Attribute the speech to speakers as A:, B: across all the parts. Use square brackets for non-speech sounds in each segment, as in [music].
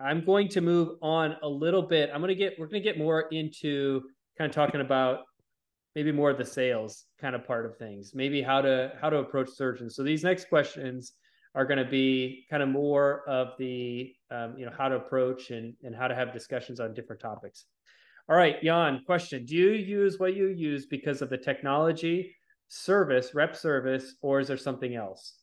A: I'm going to move on a little bit. I'm going to get we're going to get more into kind of talking about maybe more of the sales kind of part of things, maybe how to how to approach surgeons. So these next questions are going to be kind of more of the um, you know how to approach and and how to have discussions on different topics. All right, Jan, question: Do you use what you use because of the technology, service, rep service, or is there something else?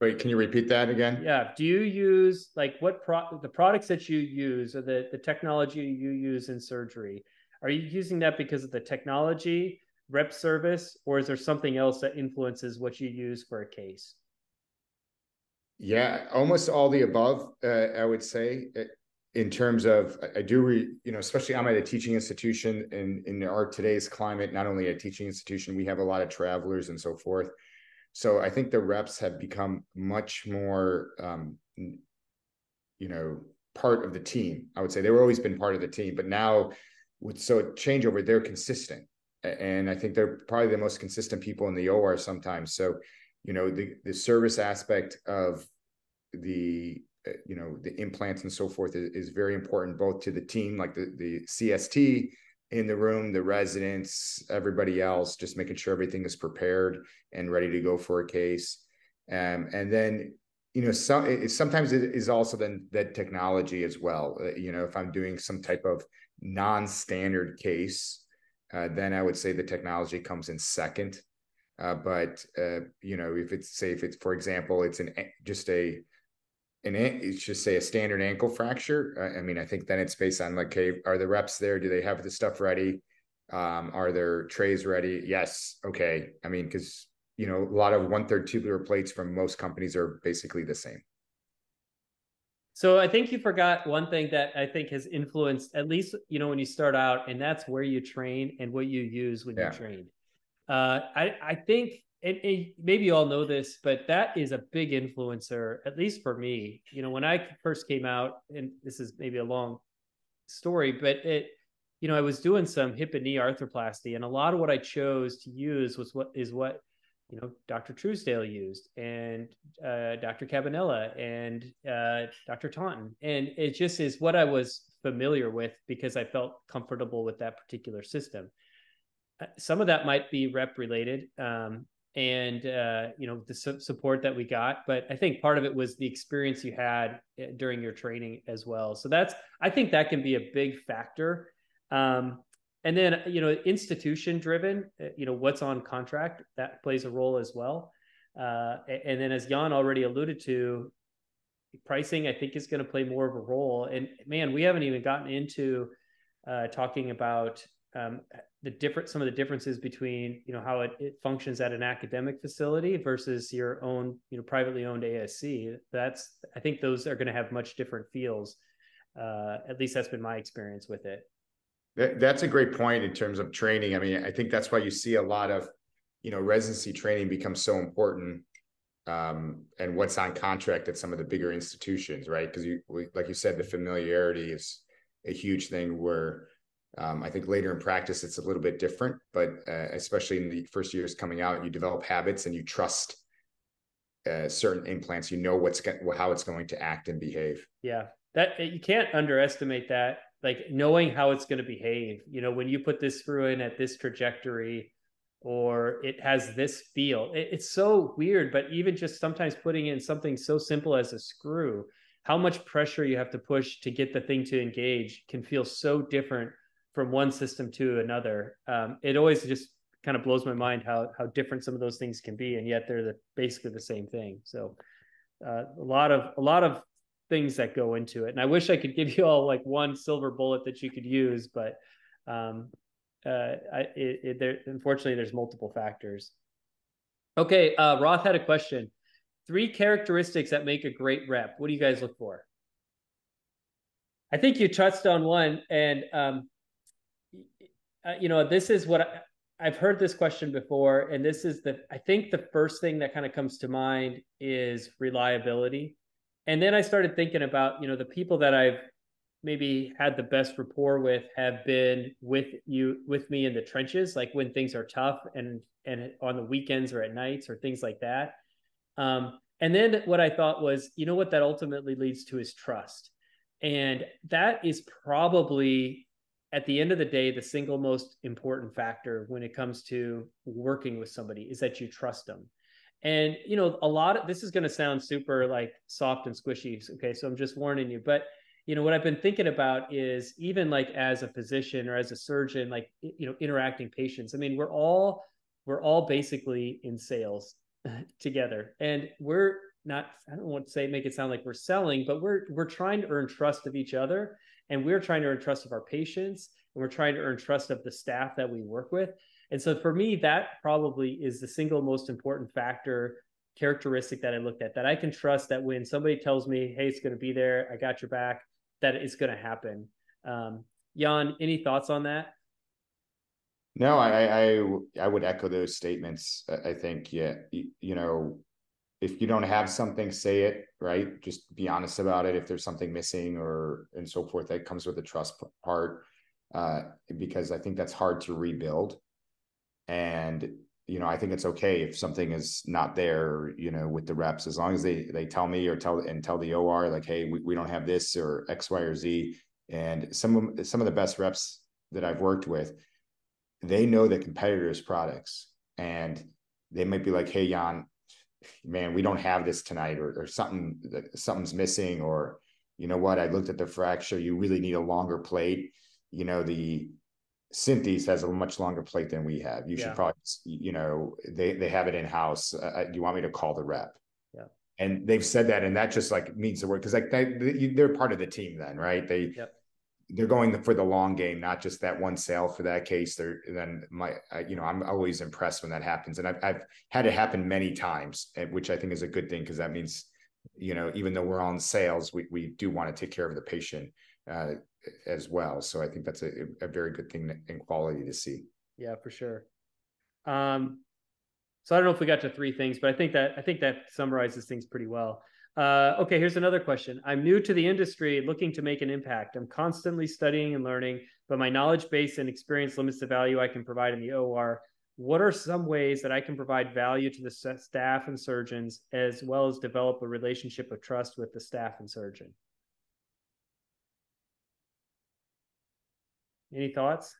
B: Wait, can you repeat that again?
A: Yeah. Do you use like what pro the products that you use or the, the technology you use in surgery? Are you using that because of the technology, rep service, or is there something else that influences what you use for a case?
B: Yeah, almost all the above, uh, I would say. Uh, in terms of, I do, re, you know, especially I'm at a teaching institution, and in our today's climate, not only a teaching institution, we have a lot of travelers and so forth. So I think the reps have become much more, um, you know, part of the team. I would say they've always been part of the team, but now with so changeover, they're consistent, and I think they're probably the most consistent people in the OR sometimes. So, you know, the the service aspect of the uh, you know the implants and so forth is, is very important both to the team, like the the CST in the room, the residents, everybody else, just making sure everything is prepared and ready to go for a case. Um, and then, you know, some it, sometimes it is also then that technology as well. Uh, you know, if I'm doing some type of non-standard case, uh, then I would say the technology comes in second. Uh, but uh, you know, if it's say if it's for example, it's an just a an it's just say a standard ankle fracture. I mean, I think then it's based on like, okay, are the reps there? Do they have the stuff ready? Um, are their trays ready? Yes. Okay. I mean, because you know, a lot of one third tubular plates from most companies are basically the same.
A: So I think you forgot one thing that I think has influenced at least you know when you start out, and that's where you train and what you use when yeah. you train. Uh, I I think and, and, maybe you all know this, but that is a big influencer, at least for me. You know, when I first came out, and this is maybe a long story, but it, you know, I was doing some hip and knee arthroplasty, and a lot of what I chose to use was what is what you know Dr. Trousdale used, and uh, Dr. Cabanela, and uh, Dr. Taunton, and it just is what I was familiar with because I felt comfortable with that particular system uh, some of that might be rep related um, and uh, you know the su- support that we got but i think part of it was the experience you had eh, during your training as well. So that's i think that can be a big factor. Um, and then you know institution driven eh, you know what's on contract that plays a role as well. Uh, and then as jan already alluded to pricing i think is going to play more of a role. And man we haven't even gotten into uh, talking about um, the different some of the differences between you know how it, it functions at an academic facility versus your own you know privately owned ASC. That's I think those are going to have much different feels. Uh, at least that's been my experience with it.
B: That, that's a great point in terms of training. I mean, I think that's why you see a lot of you know residency training becomes so important um, and what's on contract at some of the bigger institutions, right? Because you, like you said, the familiarity is a huge thing where um, I think later in practice, it's a little bit different, but uh, especially in the first years coming out, you develop habits and you trust uh, certain implants. You know what's how it's going to act and behave.
A: Yeah, that you can't underestimate that. Like knowing how it's going to behave. You know, when you put this screw in at this trajectory, or it has this feel, it, it's so weird. But even just sometimes putting in something so simple as a screw, how much pressure you have to push to get the thing to engage can feel so different from one system to another. Um, it always just kind of blows my mind how how different some of those things can be, and yet they're the, basically the same thing. So uh, a lot of a lot of things that go into it, and I wish I could give [laughs] you all like one silver bullet that you could use, but um, uh, I, it, it, there, unfortunately, there's multiple factors. Okay, uh, Roth had a question. Three characteristics that make a great rep. What do you guys look for? I think you touched on one, and um, uh, you know, this is what I, I've heard this question before, and this is the I think the first thing that kind of comes to mind is reliability. And then I started thinking about, you know, the people that I've maybe had the best rapport with have been with you with me in the trenches, like when things are tough and and on the weekends or at nights or things like that. Um, And then what I thought was, you know what that ultimately leads to is trust. And that is probably at the end of the day the single most important factor when it comes to working with somebody is that you trust them. And you know, a lot of this is going to sound super like soft and squishy. Okay, so I'm just warning you, but you know what I've been thinking about is even like as a physician or as a surgeon, like you know, interacting patients. I mean, we're all we're all basically in sales [laughs] together, and we're not. I don't want to say make it sound like we're selling, but we're we're trying to earn trust of each other, and we're trying to earn trust of our patients, and we're trying to earn trust of the staff that we work with. And so for me, that probably is the single most important factor characteristic that I looked at that I can trust that when somebody tells me, hey, it's going to be there, I got your back, that it's going to happen. Um, Jan, any thoughts on that?
B: No, I, I I would echo those statements. I think yeah, you, you know, if you don't have something, say it right. Just be honest about it. If there's something missing or and so forth, that comes with the trust part, uh, because I think that's hard to rebuild and you know i think it's okay if something is not there you know with the reps as long as they they tell me or tell and tell the or like hey we, we don't have this or x y or z and some of some of the best reps that i've worked with they know the competitors products and they might be like hey jan man we don't have this tonight or, or something something's missing or you know what i looked at the fracture you really need a longer plate you know the Synthes has a much longer plate than we have. You yeah. should probably, you know, they they have it in house. Uh, uh, do you want me to call the rep?
A: Yeah.
B: And they've said that, and that just like means the word because like they, they're part of the team then, right? They
A: yep.
B: They're going for the long game, not just that one sale for that case. They're then my, you know, I'm always impressed when that happens, and I've I've had it happen many times, eh, which I think is a good thing because that means, you know, even though we're on sales, we we do want to take care of the patient. Uh, as well. So I think that's a, a very good thing in quality to see.
A: Yeah, for sure. Um, so I don't know if we got to three things, but I think that I think that summarizes things pretty well. Uh, okay, here's another question. I'm new to the industry, looking to make an impact. I'm constantly studying and learning, but my knowledge base and experience limits the value I can provide in the OR. What are some ways that I can provide value to the staff and surgeons, as well as develop a relationship of trust with the staff and surgeon? Any thoughts?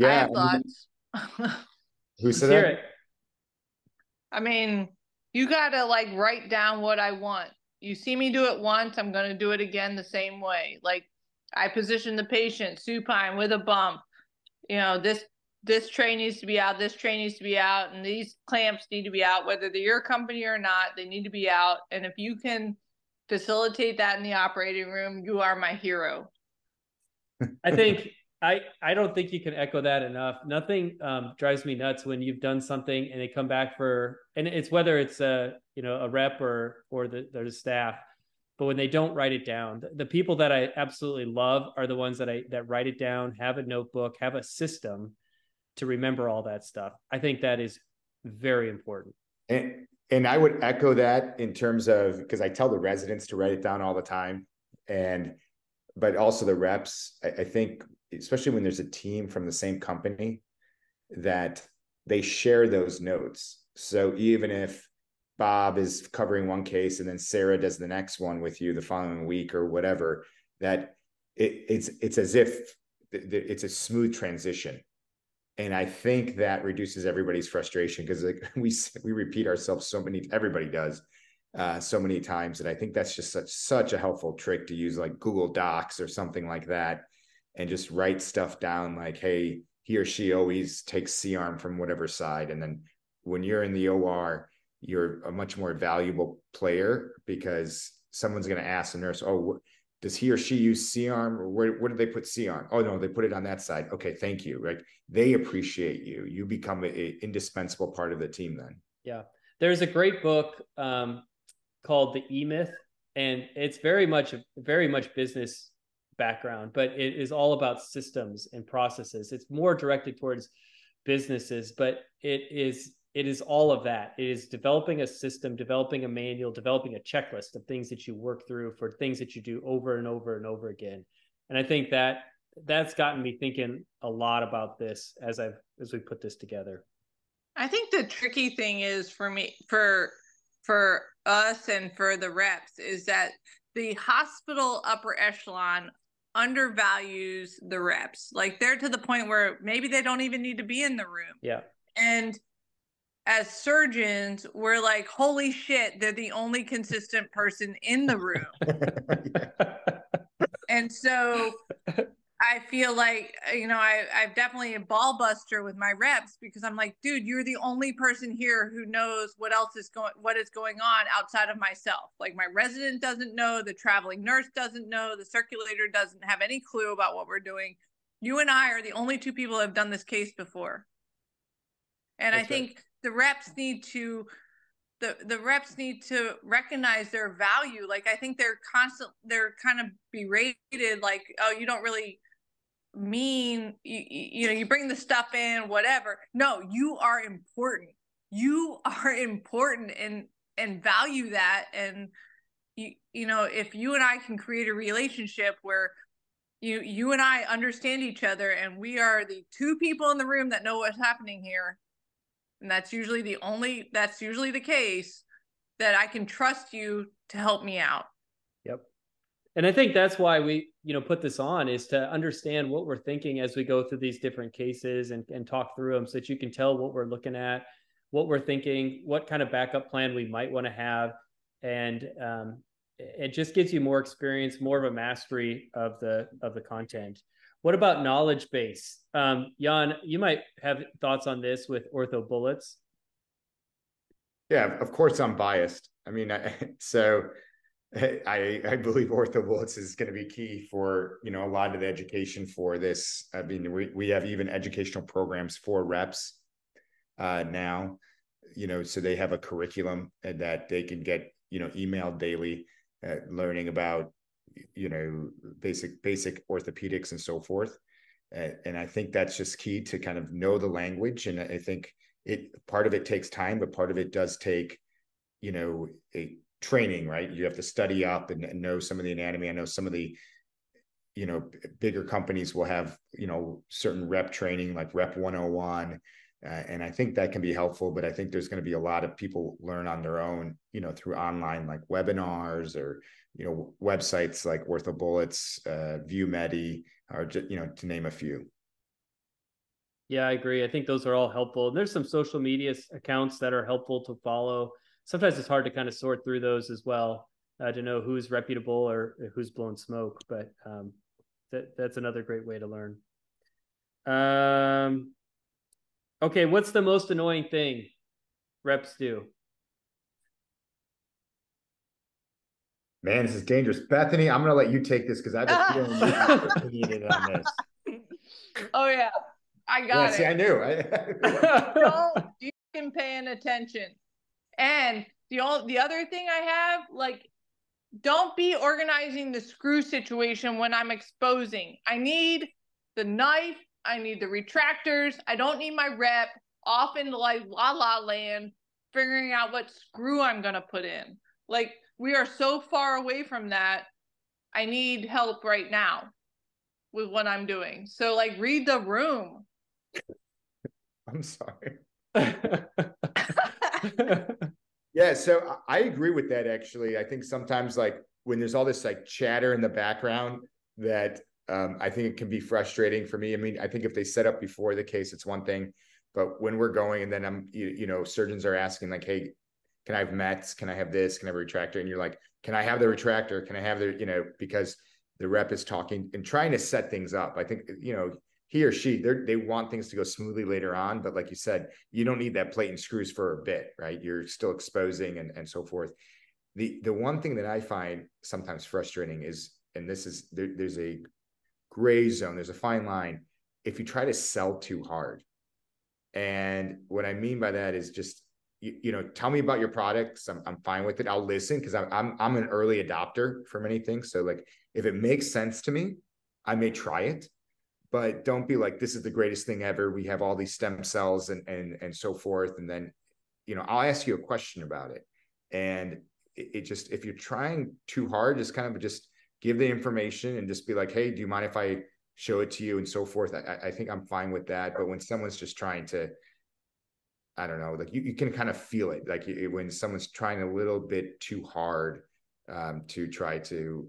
C: Yeah. I have thoughts.
B: Who said that? It.
C: I mean, you gotta like write down what I want. You see me do it once, I'm gonna do it again the same way. Like I position the patient supine with a bump. You know, this this tray needs to be out, this tray needs to be out, and these clamps need to be out, whether they're your company or not, they need to be out. And if you can facilitate that in the operating room, you are my hero. [laughs]
A: I think I I don't think you can echo that enough. Nothing um, drives me nuts when you've done something and they come back for and it's whether it's a you know a rep or or the the staff, but when they don't write it down, the, people that I absolutely love are the ones that I that write it down, have a notebook, have a system to remember all that stuff. I think that is very important.
B: And and I would echo that in terms of because I tell the residents to write it down all the time and but also the reps. I, I think, especially when there's a team from the same company, that they share those notes. So even if Bob is covering one case and then Sarah does the next one with you the following week or whatever, that it, it's it's as if it's a smooth transition. And I think that reduces everybody's frustration because like [laughs] we we repeat ourselves so many everybody does uh, so many times and I think that's just such such a helpful trick to use like Google Docs or something like that and just write stuff down like hey he or she always takes C arm from whatever side. And then when you're in the OR you're a much more valuable player because someone's going to ask the nurse oh does he or she use C arm? Or where, where do they put C arm? Oh no they put it on that side. Okay thank you. Right they appreciate you. You become an indispensable part of the team then.
A: Yeah. There's a great book um, called the E Myth, and it's very much very much business background, but it is all about systems and processes. It's more directed towards businesses, but it is it is all of that. It is developing a system, developing a manual, developing a checklist of things that you work through for things that you do over and over and over again. And I think that that's gotten me thinking a lot about this as I've as we put this together.
C: I think the tricky thing is for me for for us and for the reps is that the hospital upper echelon undervalues the reps. Like they're to the point where maybe they don't even need to be in the room.
A: Yeah.
C: And as surgeons, we're like, holy shit, they're the only consistent person in the room. [laughs] and so I feel like uh, you know I I've definitely a ball buster with my reps because I'm like, dude, you're the only person here who knows what else is going what is going on outside of myself. Like my resident doesn't know, the traveling nurse doesn't know, the circulator doesn't have any clue about what we're doing. You and I are the only two people who have done this case before. And That's I think right. the reps need to the the reps need to recognize their value. Like I think they're constant they're kind of berated like, oh, you don't really mean you, you know you bring the stuff in whatever. No you are important. You [laughs] are important and and value that. And you you know if you and i can create a relationship where you you and i understand each other and we are the two people in the room that know what's happening here and that's usually the only that's usually the case that i can trust you to help me out
A: and i think that's why we you know put this on is to understand what we're thinking as we go through these different cases and, and talk through them so that you can tell what we're looking at what we're thinking what kind of backup plan we might want to have. And um, it just gives you more experience more of a mastery of the of the content. What about knowledge base? Um, jan you might have thoughts on this with ortho bullets.
B: Yeah of course i'm biased. I mean I, [laughs] so [laughs] I, I believe ortho bullets is going to be key for you know a lot of the education for this. I mean, we, we have even educational programs for reps uh, now, you know, so they have a curriculum that they can get you know emailed daily, uh, learning about you know basic basic orthopedics and so forth. Uh, and I think that's just key to kind of know the language. And I think it part of it takes time, but part of it does take you know a training, right? You have to study up and, and know some of the anatomy. I know some of the you know bigger companies will have you know certain rep training like rep 101 uh, and i think that can be helpful but i think there's going to be a lot of people learn on their own you know through online like webinars or you know websites like ortho bullets uh, VuMedi or just, you know to name a few
A: yeah i agree i think those are all helpful and there's some social media accounts that are helpful to follow sometimes it's hard to kind of sort through those as well uh, to know who's reputable or who's blown smoke. But um, that that's another great way to learn. Um, okay, what's the most annoying thing reps do?
B: Man, this is dangerous. Bethany, I'm going to let you take this because I have a feeling you [laughs] on
C: this. Oh yeah, I got yeah, it.
B: See, I knew. [laughs] [laughs]
C: Don't you can paying attention. And the all the other thing I have, like, don't be organizing the screw situation when I'm exposing. I need the knife. I need the retractors. I don't need my rep off into like la la land, figuring out what screw I'm gonna put in. Like we are so far away from that. I need help right now with what I'm doing. So like read the room. [laughs]
B: I'm sorry. [laughs] so I agree with that actually. I think sometimes like when there's all this like chatter in the background that um, I think it can be frustrating for me. I mean, I think if they set up before the case, it's one thing, but when we're going and then I'm, you, you know, surgeons are asking like, hey, can I have METs? Can I have this? Can I have a retractor? And you're like, can I have the retractor? Can I have the, you know, because the rep is talking and trying to set things up. I think, you know, he or she they they want things to go smoothly later on but like you said you don't need that plate and screws for a bit right? You're still exposing and and so forth. The the one thing that i find sometimes frustrating is and this is there, there's a gray zone there's a fine line. If you try to sell too hard and what i mean by that is just you, you know tell me about your products I'm, I'm fine with it i'll listen because I'm, I'm i'm an early adopter for many things so like if it makes sense to me i may try it but don't be like this is the greatest thing ever. We have all these stem cells and and and so forth. And then you know i'll ask you a question about it. And it, it just if you're trying too hard just kind of just give the information and just be like hey do you mind if i show it to you? and so forth. I, I think i'm fine with that. But when someone's just trying to I don't know, like you, you can kind of feel it, like when someone's trying a little bit too hard um, to try to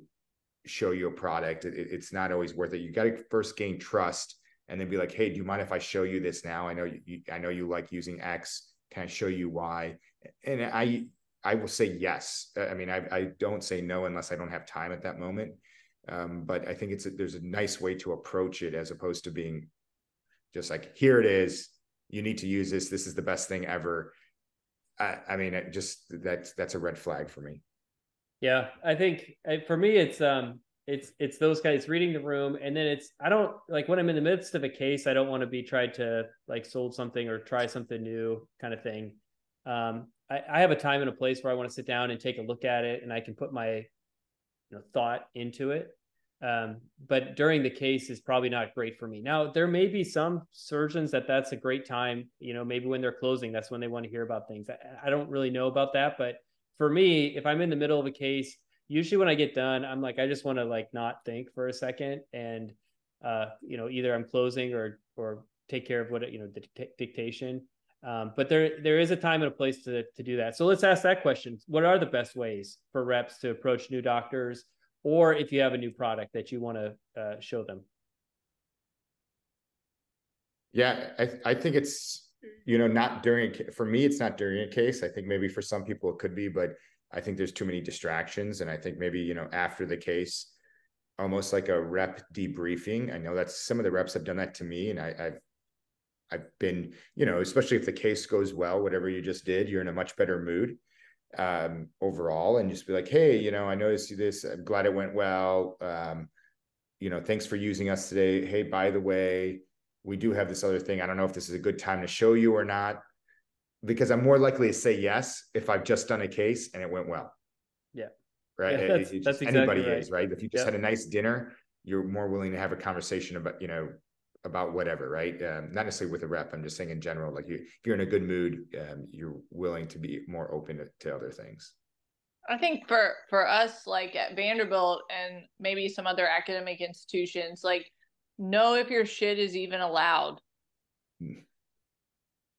B: show you a product. It, it's not always worth it. You got to first gain trust, and then be like, "Hey, do you mind if I show you this now? I know you, I know you like using X. Can I show you why?" And I, I will say yes. I mean, I, I don't say no unless I don't have time at that moment. Um, but I think it's a, there's a nice way to approach it as opposed to being just like, "Here it is you need to use this. This is the best thing ever. I, I mean, it just that's that's a red flag for me.
A: Yeah, I think for me, it's um, it's it's those guys reading the room, and then it's I don't like when I'm in the midst of a case, I don't want to be tried to like sold something or try something new kind of thing. Um, I, I have a time and a place where I want to sit down and take a look at it, and I can put my you know thought into it. Um, but during the case is probably not great for me. Now, there may be some surgeons that that's a great time. You know, maybe when they're closing, that's when they want to hear about things. I, I don't really know about that, but for me, if I'm in the middle of a case, usually when I get done, I'm like, I just want to like not think for a second, and uh, you know, either I'm closing or or take care of what you know the d- dictation. Um, but there there is a time and a place to to do that. So let's ask that question: What are the best ways for reps to approach new doctors? or if you have a new product that you want to uh, show them.
B: Yeah, I, I think it's you know not during for me it's not during a case. I think maybe for some people it could be, but I think there's too many distractions, and I think maybe you know after the case, almost like a rep debriefing. I know that some of the reps have done that to me, and I, I've I've been you know especially if the case goes well, whatever you just did, you're in a much better mood um, overall and just be like, hey, you know, I noticed this. I'm glad it went well. Um, you know, thanks for using us today. Hey, by the way, we do have this other thing. I don't know if this is a good time to show you or not, because I'm more likely to say yes if I've just done a case and it went well.
A: Yeah.
B: Right. Yeah, that's, that's exactly anybody right. is right. If you just had a nice dinner, you're more willing to have a conversation about, you know, about whatever, right? Um, not necessarily with a rep. I'm just saying in general, like you, if you're in a good mood, um, you're willing to be more open to, to other things.
C: I think for for us, like at Vanderbilt and maybe some other academic institutions, like know if your shit is even allowed. Hmm.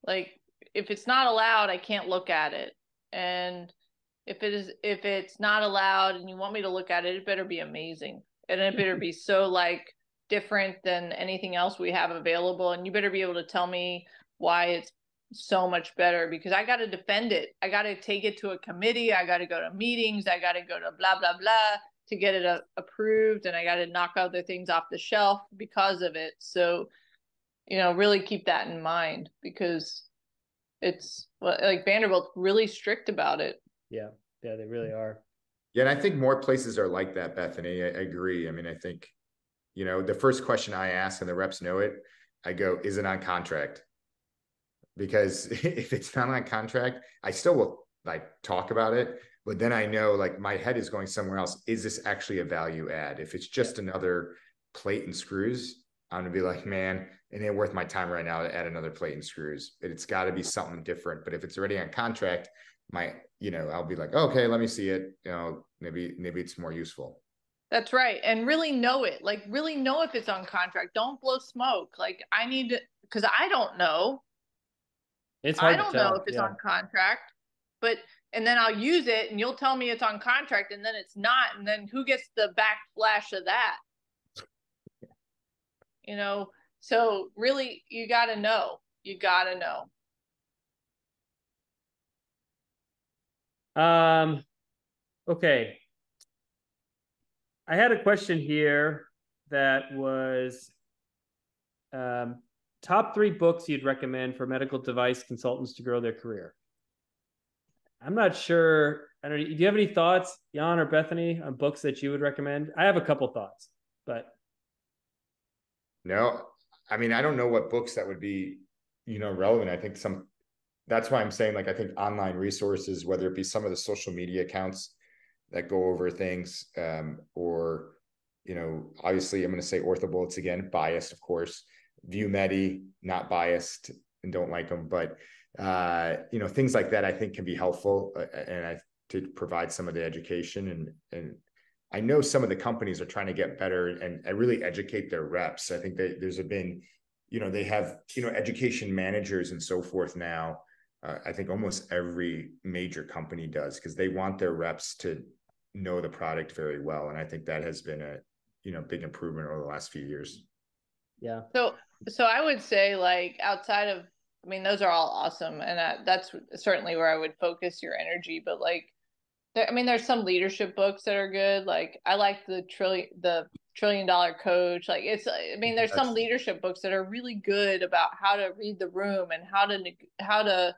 C: Like if it's not allowed, I can't look at it. And if it is if it's not allowed and you want me to look at it, it better be amazing. And it better be [laughs] so like different than anything else we have available and you better be able to tell me why it's so much better because I got to defend it. I got to take it to a committee. I got to go to meetings. I got to go to blah, blah, blah to get it a- approved. And I got to knock other things off the shelf because of it. So, you know, really keep that in mind because it's like Vanderbilt's really strict about it.
A: Yeah. Yeah, they really are.
B: Yeah. And I think more places are like that, Bethany. I, I agree. I mean, I think you know, the first question I ask, and the reps know it, I go, is it on contract? Because [laughs] if it's not on contract, I still will like talk about it, but then I know like my head is going somewhere else. Is this actually a value add? If it's just another plate and screws, I'm gonna be like, man, is it ain't worth my time right now to add another plate and screws. But it's got to be something different. But if it's already on contract, my, you know, I'll be like, okay, let me see it. You know, maybe maybe it's more useful.
C: That's right. And really know it. Like really know if it's on contract. Don't blow smoke. Like I need to cuz I don't know.
A: It's hard
C: I don't know if it's yeah. on contract. But and then I'll use it and you'll tell me it's on contract and then it's not and then who gets the backlash of that? You know, so really you got to know. You got to
A: know. Um okay I had a question here that was um, top three books you'd recommend for medical device consultants to grow their career. I'm not sure. I don't. Do you have any thoughts, Jan or Bethany, on books that you would recommend? I have a couple thoughts, but
B: no. I mean, I don't know what books that would be, you know, relevant. I think some. That's why I'm saying, like, I think online resources, whether it be some of the social media accounts that go over things um, or you know obviously i'm going to say orthobullets again biased of course VuMedi not biased and don't like them but uh, you know things like that i think can be helpful uh, and i to provide some of the education and and i know some of the companies are trying to get better and, and really educate their reps i think that there's been you know they have you know education managers and so forth now uh, I think almost every major company does because they want their reps to know the product very well, and I think that has been a you know big improvement over the last few years.
A: Yeah.
C: So so I would say like outside of I mean those are all awesome and that, that's certainly where I would focus your energy, but like I mean, there's some leadership books that are good. Like I like the trillion, the trillion dollar coach. Like it's, I mean, there's some leadership books that are really good about how to read the room and how to how to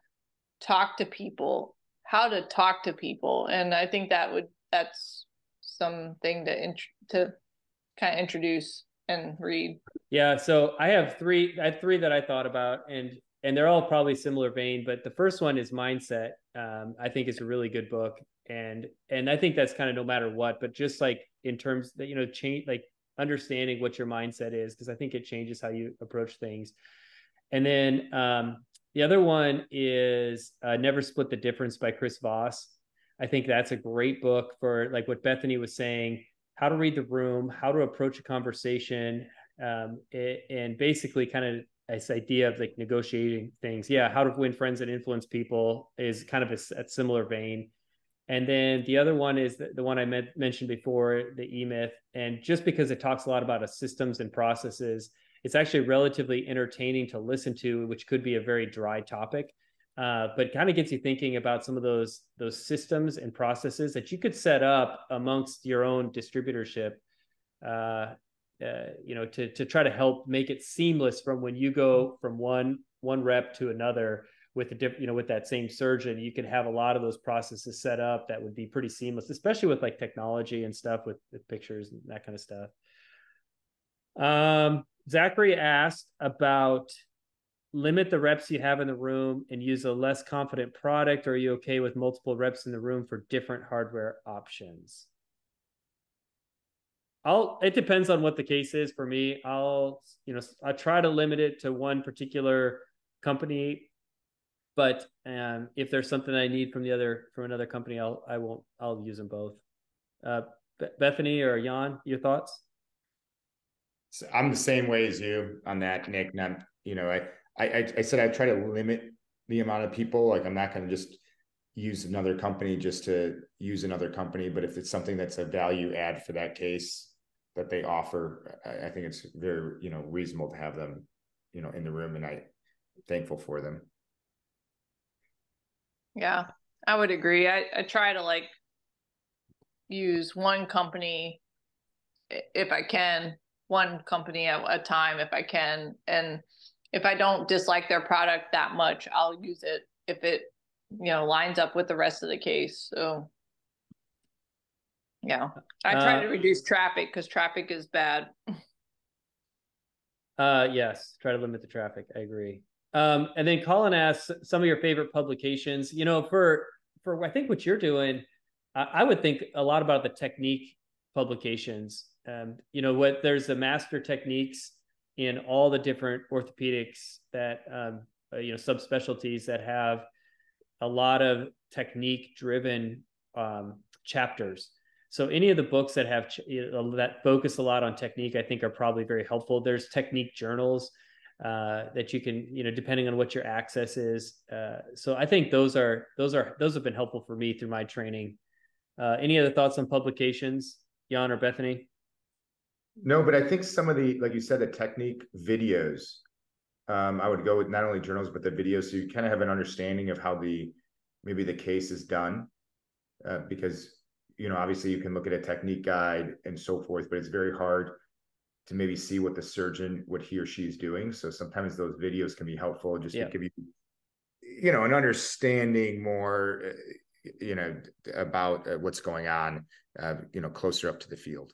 C: talk to people, how to talk to people. And I think that would that's something to int- to kind of introduce and read.
A: Yeah. So I have three. I have three that I thought about, and and they're all probably similar vein. But the first one is mindset. Um, I think it's a really good book and and i think that's kind of no matter what but just like in terms that you know change like understanding what your mindset is because i think it changes how you approach things and then um, the other one is uh, never split the difference by chris voss i think that's a great book for like what bethany was saying how to read the room how to approach a conversation um, it, and basically kind of this idea of like negotiating things yeah how to win friends and influence people is kind of a, a similar vein and then the other one is the, the one I met, mentioned before, the E Myth. And just because it talks a lot about systems and processes, it's actually relatively entertaining to listen to, which could be a very dry topic. Uh, but kind of gets you thinking about some of those those systems and processes that you could set up amongst your own distributorship, uh, uh, you know, to to try to help make it seamless from when you go from one one rep to another with a different, you know, with that same surgeon, you could have a lot of those processes set up that would be pretty seamless, especially with like technology and stuff with, with pictures and that kind of stuff. Um, Zachary asked about limit the reps you have in the room and use a less confident product. Or are you okay with multiple reps in the room for different hardware options? I'll, it depends on what the case is for me. I'll, you know, I try to limit it to one particular company but um, if there's something I need from the other from another company, I'll I won't I'll use them both. Uh, Bethany or Jan, your thoughts?
B: So I'm the same way as you on that, Nick. Not you know I I I said I try to limit the amount of people. Like I'm not going to just use another company just to use another company. But if it's something that's a value add for that case that they offer, I, I think it's very you know reasonable to have them you know in the room, and I thankful for them.
C: Yeah, I would agree. I, I try to like use one company if I can, one company at a time if I can. And if I don't dislike their product that much, I'll use it if it, you know, lines up with the rest of the case. So yeah, I try uh, to reduce traffic because traffic is bad. [laughs]
A: uh yes, try to limit the traffic. I agree. Um, and then Colin asks some of your favorite publications. You know, for for I think what you're doing, I, I would think a lot about the technique publications. Um, you know, what there's the master techniques in all the different orthopedics that um, uh, you know subspecialties that have a lot of technique driven um, chapters. So any of the books that have that focus a lot on technique, I think, are probably very helpful. There's technique journals uh, that you can, you know, depending on what your access is. Uh, so I think those are those are those have been helpful for me through my training. Uh, any other thoughts on publications, Jan or Bethany?
B: No, but I think some of the, like you said, the technique videos. Um, I would go with not only journals but the videos, so you kind of have an understanding of how the maybe the case is done, uh, because you know obviously you can look at a technique guide and so forth, but it's very hard to maybe see what the surgeon what he or she is doing so sometimes those videos can be helpful just yeah. to give you you know an understanding more uh, you know about uh, what's going on uh, you know closer up to the field